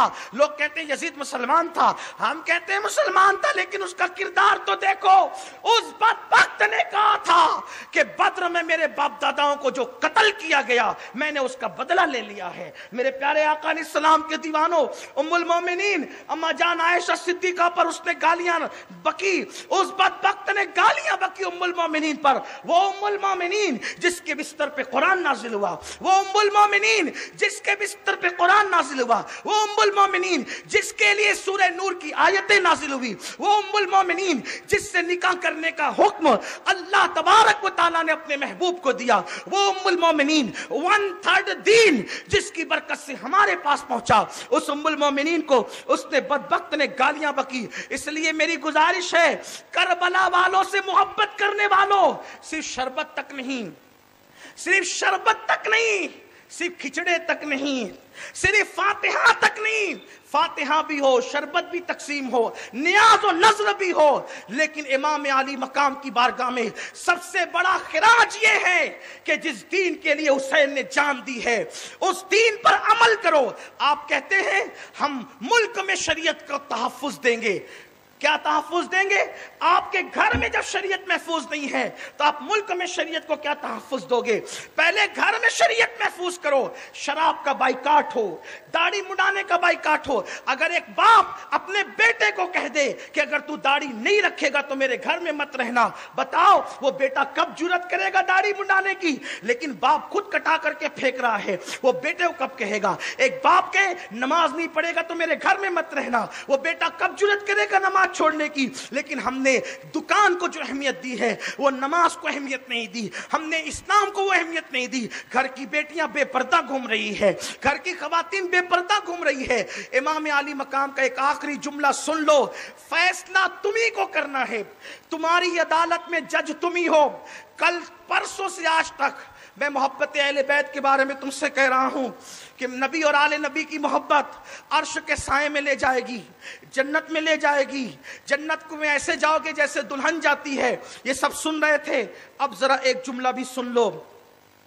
था। लोग कहते हैं, यजीद मुसलमान था। हम कहते हैं, मुसलमान था, लेकिन उसका किरदार तो देखो, उस बदबख्त ने कहा था कि बद्र में मेरे बाप दादाओं को जो कत्ल किया गया, मैंने उसका बदला ले लिया है। मेरे प्यारे आका सलाम के दीवानों, उम्मुल मोमिनीन, अम्मा जान आयशा सिद्दीका पर उसने गालियाँ बकी। उस बदबख्त ने गालियाँ बकी उम्मुल मोमिनीन पर। वो उम्मुल मोमिनीन जिसके बिस्तर पे कुरान नाजिल हुआ, वो उम्मुल मोमिनीन जिसके बिस्तर पे कुरान नाजिल हुआ, वो उम्मुल मोमिनीन, जिसके लिए सूरह नूर की आयतें नाजिल हुई, वो उम्मुल मोमिनीन, जिससे निकाह करने का हुक्म अल्लाह तबारक व तआला ने अपने महबूब को दिया। वो उम्मुल मोमिनीन वन थर्ड दीन जिसकी बरकत से हमारे पास पहुँचा। उस उम्मुल मोमिनीन को उसने बदबख्त ने गालियाँ बकी। इसलिए मेरी गुजारिश है, करबला वालों से मोहब्बत करने वालों, सिर्फ़ शरबत तक नहीं, सिर्फ़ शरबत तक नहीं सिर्फ़ खिचड़े तक नहीं, सिर्फ़ फातिहा तक नहीं। फातिहा भी हो, शरबत भी तकसीम हो, न्याज और नज़र भी हो, लेकिन इमाम आली मकाम की बारगाह में सबसे बड़ा खिराज ये है कि जिस दीन के लिए हुसैन ने जान दी है, उस दीन पर अमल करो। आप कहते हैं, हम मुल्क में शरीयत का तहफ़ देंगे क्या तहफुज देंगे? आपके घर में जब शरीयत महफूज नहीं है तो आप मुल्क में शरीयत को क्या तहफुज दोगे? पहले घर में शरीयत महफूज करो। शराब का बाइकाट हो, दाढ़ी मुड़ाने का बाइकाट हो। अगर एक बाप अपने बेटे को कह दे कि अगर तू दाढ़ी नहीं रखेगा तो मेरे घर में मत रहना। बताओ, वो बेटा कब ज़रूरत करेगा दाढ़ी मुड़ाने की? लेकिन बाप खुद कटा करके फेंक रहा है। वो बेटे को कब कहेगा? एक बाप के नमाज़ नहीं पढ़ेगा तो मेरे घर में मत रहना। वो बेटा कब ज़रूरत करेगा नमाज़ छोड़ने की, लेकिन हमने दुकान को जो अहमियत दी है, वो नमाज़ को अहमियत नहीं दी, हमने इस्लाम को वो अहमियत नहीं दी। घर की बेटियाँ बेपर्दा घूम रही है, घर की खातन बेपर्दा घूम रही है। इमाम आली मकाम का एक आखिरी जुमला सुन लो, फैसला तुम्ही को करना है। तुम्हारी अदालत में जज तुम्ही हो। कल परसों से आज तक मैं मोहब्बत अहल बैत के बारे में तुमसे कह रहा हूँ कि नबी और आले नबी की मोहब्बत अर्श के साय में ले जाएगी, जन्नत में ले जाएगी। जन्नत को में ऐसे जाओगे जैसे दुल्हन जाती है। ये सब सुन रहे थे। अब जरा एक जुमला भी सुन लो।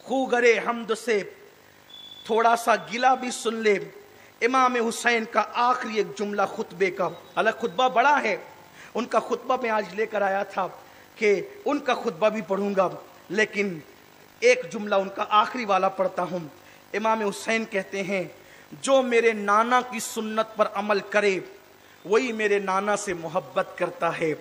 खू गरे हमद से थोड़ा सा गिला भी सुन ले। इमाम हुसैन का आखिरी एक जुमला खुतबे का। अलग खुतबा बड़ा है। उनका खुतबा मैं आज लेकर आया था कि उनका खुतबा भी पढ़ूँगा। लेकिन एक जुमला उनका आखिरी वाला पढ़ता हूँ। इमाम हुसैन कहते हैं, जो मेरे नाना की सुन्नत पर अमल करे, वही मेरे नाना से मोहब्बत करता है।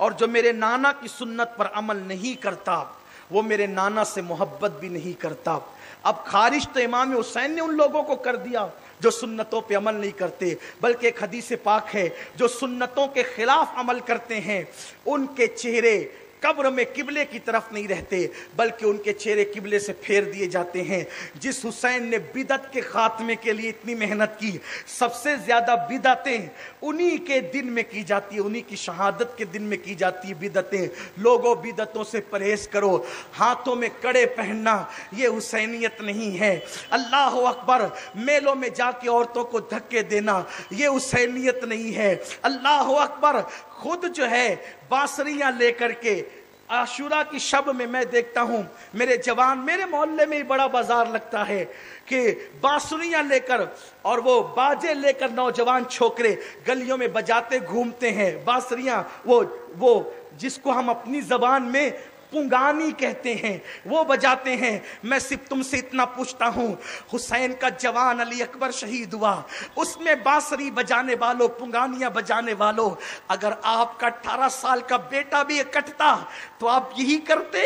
और जो मेरे नाना की सुन्नत पर अमल नहीं करता, वो मेरे नाना से मोहब्बत भी नहीं करता। अब खारिज तो इमाम हुसैन ने उन लोगों को कर दिया, जो सुन्नतों पे अमल नहीं करते, बल्कि एक हदीस पाक है, जो सुन्नतों के खिलाफ अमल करते हैं। उनके चेहरे कब्र में किबले की तरफ़ नहीं रहते, बल्कि उनके चेहरे किबले से फेर दिए जाते हैं। जिस हुसैन ने बिदत के खात्मे के लिए इतनी मेहनत की, सबसे ज़्यादा बिदतें उन्हीं के दिन में की जाती है, उन्हीं की शहादत के दिन में की जाती है बिदतें। लोगों बिदतों से परहेज करो, हाथों में कड़े पहनना, ये हुसैनियत नहीं है। अल्लाह अकबर, मेलों में जाके औरतों को धक्के देना, ये हुसैनियत नहीं है। अल्लाह अकबर खुद जो है बांसुरियाँ लेकर के आशुरा की शब में मैं देखता हूँ, मेरे जवान, मेरे मोहल्ले में ही बड़ा बाज़ार लगता है कि बांसुरियाँ लेकर और वो बाजे लेकर नौजवान छोकरे गलियों में बजाते, घूमते हैं। बांसुरियाँ, वो वो, जिसको हम अपनी जबान में पुंगानी कहते हैं, वो बजाते हैं, मैं सिर्फ़ तुमसे इतना पूछता हूँ, हुसैन का जवान अली अकबर शहीद हुआ, उसमें बांसुरी बजाने वालों, पुंगानियाँ बजाने वालों, अगर आपका अठारह साल का बेटा भी कटता तो आप यही करते,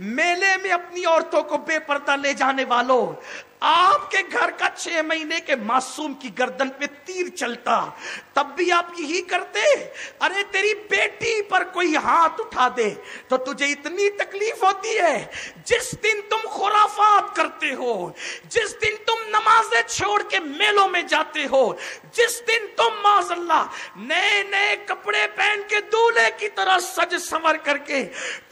मेले में अपनी औरतों को बेपर्दा ले जाने वालों आपके घर का छह महीने के मासूम की गर्दन पे तीर चलता, तब भी आप यही करते? अरे, तेरी बेटी पर कोई हाथ उठा दे तो तुझे इतनी तकलीफ़ होती है। जिस दिन तुम खुराफात करते हो, जिस दिन तुम नमाजें छोड़ के मेलों में जाते हो, जिस दिन माजल्ला नए नए कपड़े पहन के दूल्हे की तरह सज संवर करके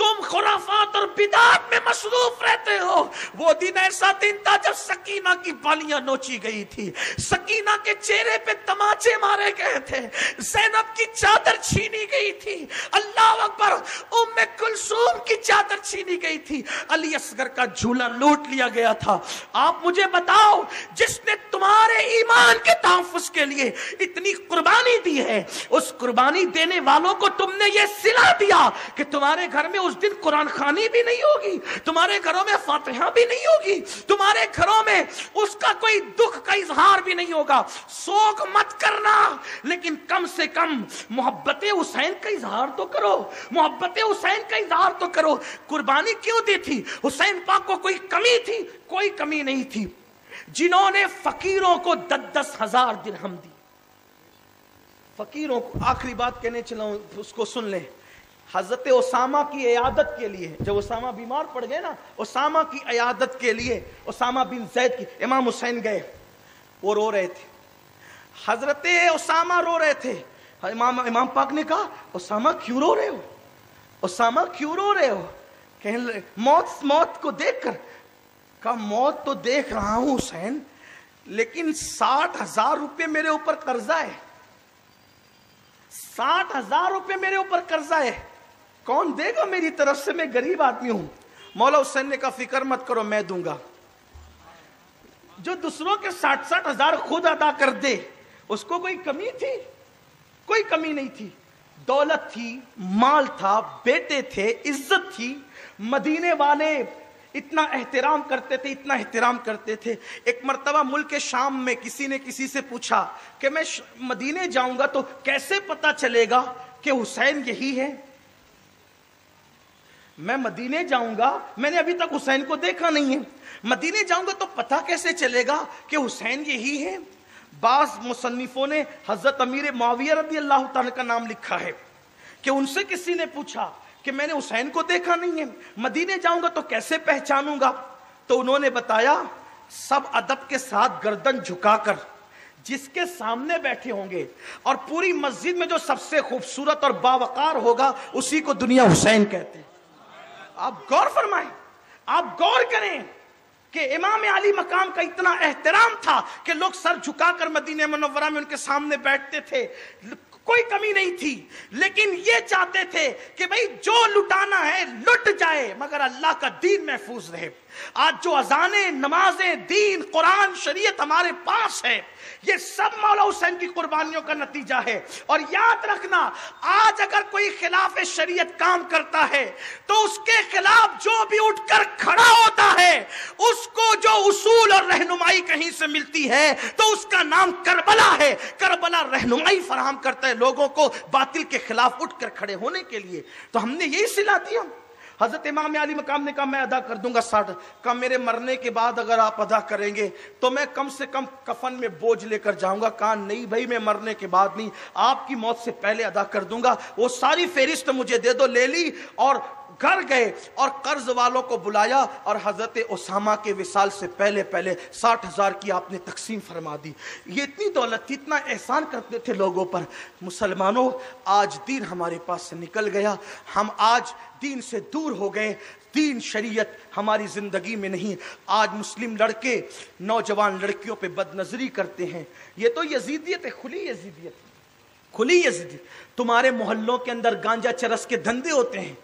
तुम खुराफात और बिदात में मसरूफ रहते हो। वो दिन ऐसा दिन था जब सकीना की बालियाँ नोची गई थी। सकीना के चेहरे पे तमाचे मारे गए थे। जैनब की चादर छीनी गई थी। अल्लाह अकबर, उम्मे कुलसूम की चादर छीनी गई थी। अली असगर का झूला लूट लिया गया था। आप मुझे बताओ, जिसने तुम्हारे ईमान के तहफ़ के लिए इतनी कुर्बानी दी है। उस कुर्बानी देने वालों को तुमने ये सिला दिया कि तुम्हारे घर में उस दिन कुरान खानी भी नहीं होगी, तुम्हारे घरों में फातिहा भी नहीं होगी, तुम्हारे घरों में उसका कोई दुख का इजहार भी नहीं होगा। शोक मत करना, लेकिन कम से कम मोहब्बत हुसैन का इजहार तो करो, मोहब्बत हुसैन का इजहार तो करो। कुर्बानी क्यों दी थी? हुसैन पाक को कोई कमी थी? कोई कमी नहीं थी। जिन्होंने फकीरों को दस दस हज़ार दिरहम दी फकीरों को आखिरी बात कहने चला उसको सुन ले। हज़रत ओसामा की अयादत के लिए, जब ओसामा बीमार पड़ गए ना, ओसामा की अयादत के लिए ओसामा बिन जैद की इमाम हुसैन गए वो रो रहे थे। हज़रत ओसामा रो रहे थे। इमाम इमाम पाक ने कहा, ओसामा, क्यों रो रहे हो? ओसामा, क्यों रो रहे हो? कह मौत मौत को देखकर। कहा, मौत तो देख रहा हूँ, हुसैन, लेकिन साठ हज़ार रुपये मेरे ऊपर कर्जा है। साठ हज़ार रुपये मेरे ऊपर कर्जा है। कौन देगा मेरी तरफ़ से? मैं गरीब आदमी हूँ। मौला हुसैन ने कहा, फ़िक्र मत करो, मैं दूँगा। जो दूसरों के साठ साठ हज़ार खुद अदा कर दे, उसको कोई कमी थी? कोई कमी नहीं थी। दौलत थी, माल था, बेटे थे, इज़्ज़त थी, मदीने वाले इतना एहतराम करते थे, इतना एहतराम करते थे। एक मरतबा मुल्क शाम में किसी ने किसी से पूछा कि मैं मदीने जाऊँगा तो कैसे पता चलेगा कि हुसैन यही है? मैं मदीने जाऊँगा, मैंने अभी तक हुसैन को देखा नहीं है। मदीने जाऊँगा तो पता कैसे चलेगा कि हुसैन यही है? बास मुसन्निफों ने हज़रत अमीर माविया रदी अल्लाह का नाम लिखा है कि उनसे किसी ने पूछा कि मैंने हुसैन को देखा नहीं है, मदीने जाऊँगा तो कैसे पहचानूँगा? तो उन्होंने बताया, सब अदब के साथ गर्दन झुकाकर, जिसके सामने बैठे होंगे, और पूरी मस्जिद में जो सबसे खूबसूरत और बावकार होगा, उसी को दुनिया हुसैन कहते हैं। आप गौर फरमाएँ, आप गौर करें कि इमाम अली मकाम का इतना एहतराम था कि लोग सर झुकाकर मदीने मनवरा में उनके सामने बैठते थे। कोई कमी नहीं थी। लेकिन ये चाहते थे कि भाई जो लुटाना है, लुट जाए, मगर अल्लाह का दीन महफूज रहे। आज जो अजाने, नमाजें, दीन, कुरान, शरीयत हमारे पास है, ये सब मौला हुसैन की कुर्बानियों का नतीजा है। और याद रखना, आज अगर कोई खिलाफ शरीयत काम करता है तो उसके खिलाफ जो भी उठकर खड़ा है जो उसूल और रहनुमाई कहीं से मिलती है तो उसका नाम करबला है। करबला रहनुमाई फराहम करता है लोगों को बातिल के खिलाफ उठकर खड़े होने के लिए। तो हमने यही सिला दिया। हज़रत इमाम अली मकाम ने कहा, मैं अदा कर दूँगा साठ। कहा, मेरे मरने के बाद अगर आप अदा करेंगे तो मैं कम से कम कफन में बोझ लेकर जाऊँगा। कहा, नहीं भाई, मैं मरने के बाद नहीं, आपकी मौत से पहले अदा कर दूँगा। वो सारी फेरिस्त मुझे दे दो, ले ली और घर गए और कर्ज वालों को बुलाया और हज़रत ओसामा के विशाल से पहले पहले साठ हज़ार की आपने तकसीम फरमा दी। ये इतनी दौलत थी, इतना एहसान करते थे लोगों पर। मुसलमानों, आज दिन हमारे पास से निकल गया। हम आज दीन से दूर हो गए। दीन शरीयत हमारी ज़िंदगी में नहीं। आज मुस्लिम लड़के, नौजवान लड़कियों पे बदनजरी करते हैं। ये तो यजीदियत है, खुली यजीदियत। खुली यजीदियत तुम्हारे मोहल्लों के अंदर गांजा चरस के धंधे होते हैं।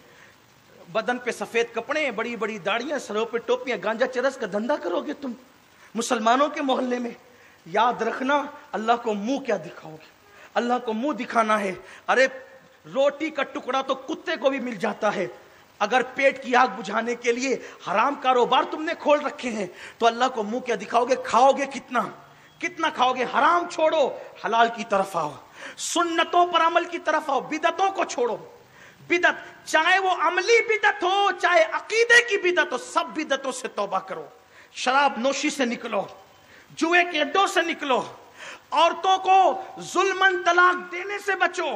बदन पे सफ़ेद कपड़े बड़ी बड़ी दाढ़ियाँ, सरों पे टोपियाँ, गांजा चरस का धंधा करोगे तुम मुसलमानों के मोहल्ले में? याद रखना, अल्लाह को मुँह क्या दिखाओगे? अल्लाह को मुँह दिखाना है। अरे रोटी का टुकड़ा तो कुत्ते को भी मिल जाता है। अगर पेट की आग बुझाने के लिए हराम कारोबार तुमने खोल रखे हैं तो अल्लाह को मुँह क्या दिखाओगे, खाओगे कितना? कितना खाओगे? हराम छोड़ो, हलाल की तरफ़ आओ। सुन्नतों पर अमल की तरफ़ आओ, बिदतों को छोड़ो। बिदत, चाहे वो अमली बिदत हो, चाहे अकीदे की बिदत हो, सब बिदतों से तोबा करो। शराब नोशी से निकलो, जुए के अड्डों से निकलो, औरतों को जुल्मन तलाक देने से बचो।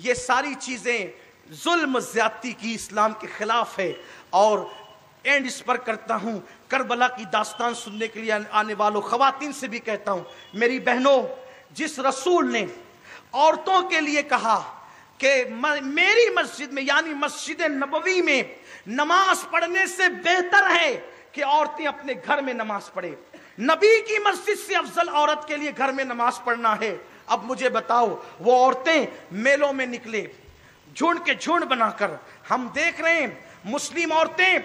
ये सारी चीज़ें जुल्म, ज्यादती की इस्लाम के खिलाफ है। और एंड इस पर करता हूँ। करबला की दास्तान सुनने के लिए आने वालों, खवातीन से भी कहता हूँ, मेरी बहनों, जिस रसूल ने औरतों के लिए कहा कि मेरी मस्जिद में, यानी मस्जिद नबवी में नमाज़ पढ़ने से बेहतर है कि औरतें अपने घर में नमाज़ पढ़े। नबी की मस्जिद से अफजल औरत के लिए घर में नमाज़ पढ़ना है। अब मुझे बताओ, वो औरतें मेलों में निकले, झुंड के झुंड बनाकर हम देख रहे हैं, मुस्लिम औरतें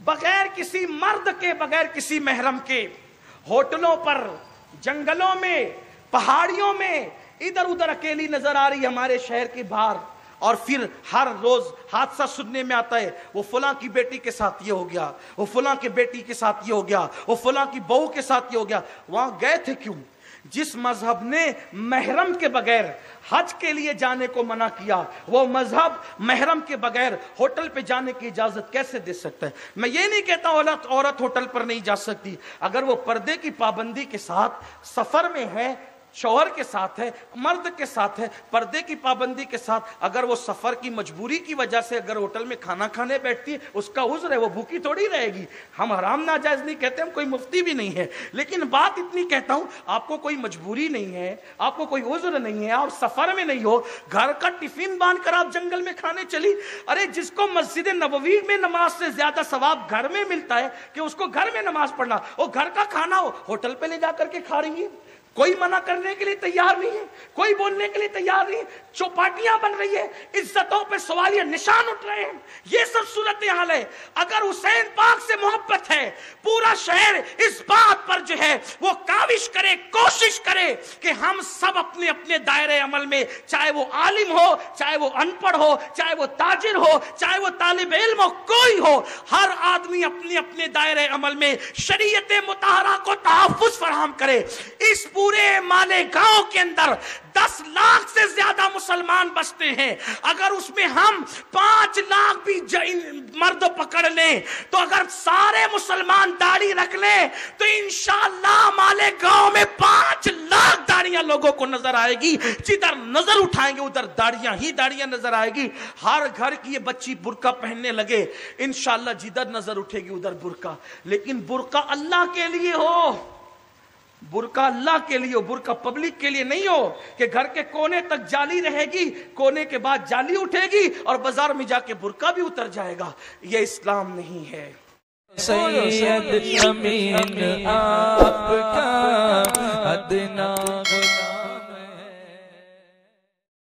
बगैर किसी मर्द के, बगैर किसी महरम के, होटलों पर, जंगलों में, पहाड़ियों में इधर उधर अकेली नज़र आ रही हमारे शहर के बाहर। और फिर हर रोज हादसा सुनने में आता है, वो फुला की बेटी के साथ ये हो गया, वो फुला के बेटी के साथ ये हो गया, वो फुला की बहू के साथ ये हो गया। वहाँ गए थे क्यों? जिस मज़हब ने महरम के बगैर हज के लिए जाने को मना किया, वो मज़हब महरम के बगैर होटल पे जाने की इजाज़त कैसे दे सकता है? मैं ये नहीं कहता औरत औरत होटल पर नहीं जा सकती। अगर वो पर्दे की पाबंदी के साथ सफ़र में है शौहर के साथ है, मर्द के साथ है, पर्दे की पाबंदी के साथ, अगर वो सफ़र की मजबूरी की वजह से अगर होटल में खाना खाने बैठती है, उसका उज्र है, वो भूखी थोड़ी रहेगी। हम हराम नाजायज नहीं कहते, हम कोई मुफ्ती भी नहीं है। लेकिन बात इतनी कहता हूँ, आपको कोई मजबूरी नहीं है, आपको कोई उज्र नहीं है, आप सफ़र में नहीं हो, घर का टिफ़िन बाँध कर आप जंगल में खाने चली। अरे, जिसको मस्जिद नबवी में नमाज़ से ज़्यादा सवाब घर में मिलता है, कि उसको घर में नमाज़ पढ़ना, वो घर का खाना हो, होटल पर ले जाकर के खा रही है। कोई मना करने के लिए तैयार नहीं है, कोई बोलने के लिए तैयार नहीं है, चौपाटियाँ बन रही है, इज्जतों पे सवालिया निशान उठ रहे हैं। ये सब सूरत हाल है। अगर हुसैन पाक से मोहब्बत है, पूरा शहर इस बात पर जो है, वो काविश करे, कोशिश करे कि हम सब अपने अपने दायरे अमल में, चाहे वो आलिम हो, चाहे वो अनपढ़ हो, चाहे वो ताजिर हो, चाहे वो तालिब इल्म हो, कोई हो, हर आदमी अपने अपने दायरे अमल में शरीयत मुताहरा को तहफ़ फराम करे। इस पूरे पूरे माले गाँव के अंदर दस लाख से ज़्यादा मुसलमान बसते हैं। अगर उसमें हम पाँच लाख भी मर्द पकड़ लें तो अगर सारे मुसलमान दाढ़ी रख लें तो इंशाल्लाह माले गाँव में पाँच लाख दाढ़ियाँ लोगों को नज़र आएगी। जिधर नज़र उठाएँगे, उधर दाढ़ियाँ ही दाढ़ियाँ नज़र आएगी। हर घर की ये बच्ची बुरका पहनने लगे इनशाला जिधर नज़र उठेगी, उधर बुरका। लेकिन बुरका अल्लाह के लिए हो। बुरका अल्लाह के लिए हो, बुरका पब्लिक के लिए नहीं हो कि घर के कोने तक जाली रहेगी, कोने के बाद जाली उठेगी और बाज़ार में जाके बुरका भी उतर जाएगा। ये इस्लाम नहीं है। सैयद अमीन आपका अदना